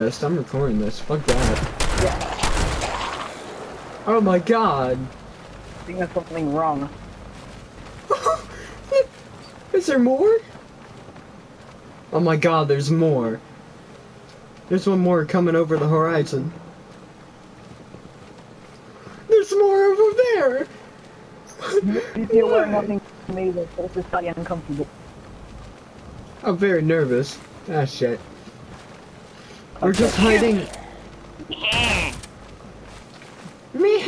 this. I'm recording this. Fuck that. Yeah, Oh my god. I think there's something wrong. Is there more? Oh my god, there's more. There's one more coming over the horizon. There's more over there! You feel wearing nothing to me that this is uncomfortable. I'm very nervous. Ah shit. We're just hiding. Me